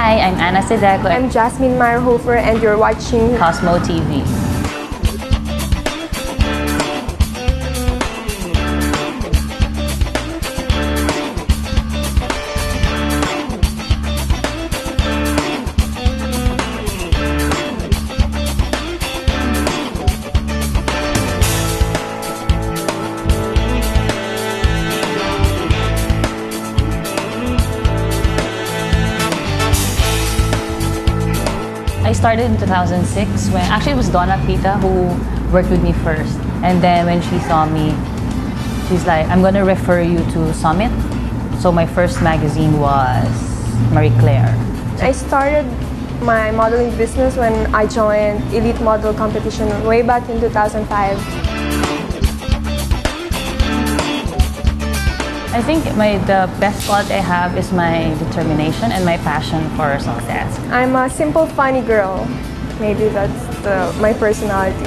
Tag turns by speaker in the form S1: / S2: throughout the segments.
S1: Hi, I'm Ana Sideco.
S2: I'm Jasmine Maierhofer and you're watching
S1: Cosmo TV. Started in 2006 when actually it was Donna Pita who worked with me first. And then when she saw me, she's like, I'm gonna refer you to Summit. So my first magazine was Marie Claire.
S2: I started my modeling business when I joined Elite Model Competition way back in 2005.
S1: I think my the best quality I have is my determination and my passion for success.
S2: I'm a simple, funny girl. Maybe that's the, my personality.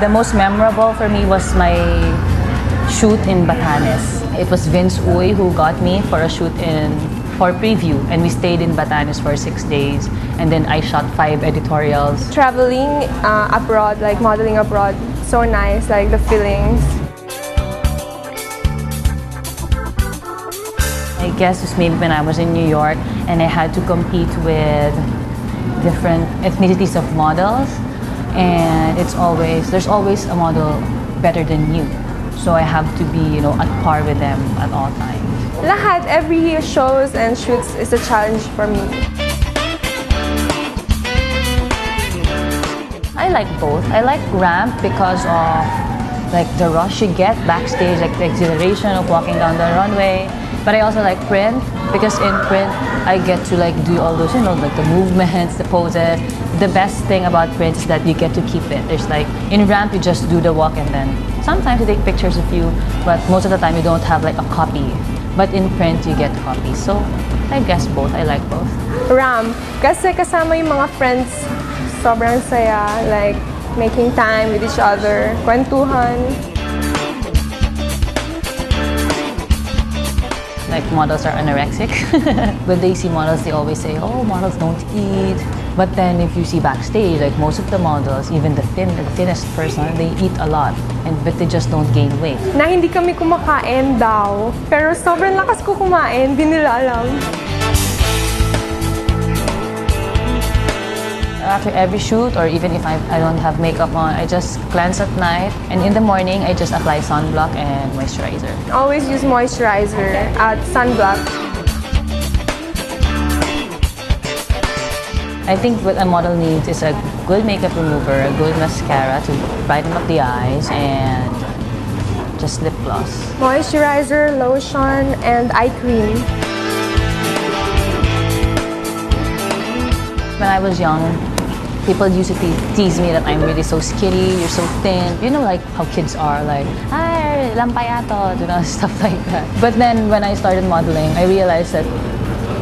S1: The most memorable for me was my shoot in Batanes. It was Vince Uy who got me for a shoot in for preview and we stayed in Batanes for six days and then I shot five editorials.
S2: Traveling uh, abroad, like modeling abroad, so nice, like the feelings.
S1: I guess it's maybe when I was in New York and I had to compete with different ethnicities of models and it's always there's always a model better than you. So I have to be, you know, at par with them at all times.
S2: Lahat, every shows and shoots is a challenge for me.
S1: Like both. I like ramp because of like the rush you get backstage, like the exhilaration of walking down the runway. But I also like print because in print I get to like do all those, you know, like the movements, the poses. The best thing about print is that you get to keep it. There's like in ramp you just do the walk and then sometimes you take pictures of you, but most of the time you don't have like a copy. But in print you get copies. So I guess both. I like both.
S2: Ram, kasi kasama yung mga friends, sobrang saya, like making time with each other, kwentuhan.
S1: like models are anorexic. when they see models, they always say, "Oh, models don't eat." But then, if you see backstage, like most of the models, even the thin, the thinnest person, they eat a lot, and but they just don't gain weight.
S2: Na hindi kami kumakain daw, pero sobrang lakas ko kumain, di nila alam.
S1: After every shoot, or even if I, I don't have makeup on, I just cleanse at night, and in the morning, I just apply sunblock and moisturizer.
S2: Always use moisturizer at sunblock.
S1: I think what a model needs is a good makeup remover, a good mascara to brighten up the eyes, and just lip gloss.
S2: Moisturizer, lotion, and eye cream.
S1: When I was young, people used to te- tease me that I'm really so skinny, you're so thin. You know, like how kids are, like, ay, lampayato, you know, stuff like that. But then when I started modeling, I realized that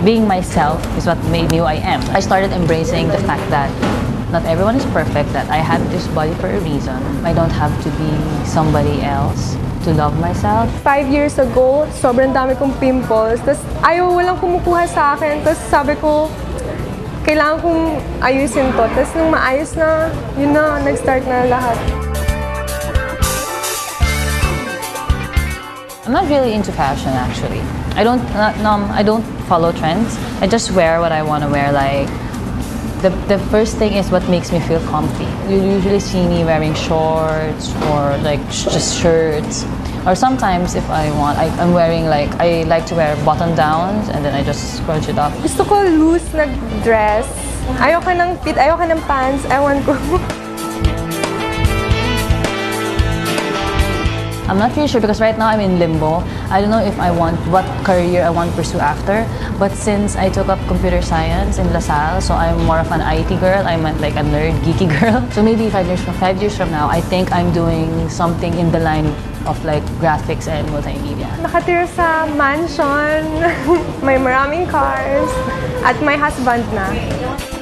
S1: being myself is what made me who I am. I started embracing the fact that not everyone is perfect, that I have this body for a reason. I don't have to be somebody else to love myself.
S2: Five years ago, sobrang dami kong pimples. Tapos ayaw, walang kumukuha sa akin. Tapos sabi ko, kailangan kong ayusin to. Tapos nung maayos na, yun na, nag-start na lahat.
S1: I'm not really into fashion actually. I don't not, no, I don't follow trends. I just wear what I want to wear. Like the the first thing is what makes me feel comfy. You usually see me wearing shorts or like just shirts. Or sometimes if I want, I, I'm wearing like I like to wear button downs and then I just scrunch it up.
S2: Gusto ko loose na dress. Ayoko ng fit, ayoko ng pants. Ewan ko.
S1: I'm not really sure because right now I'm in limbo. I don't know if I want what career I want to pursue after. But since I took up computer science in LaSalle, so I'm more of an IT girl. I'm like a nerd, geeky girl. So maybe five years from five years from now, I think I'm doing something in the line of like graphics and multimedia.
S2: Nakatira sa mansion, may maraming cars, at may husband na.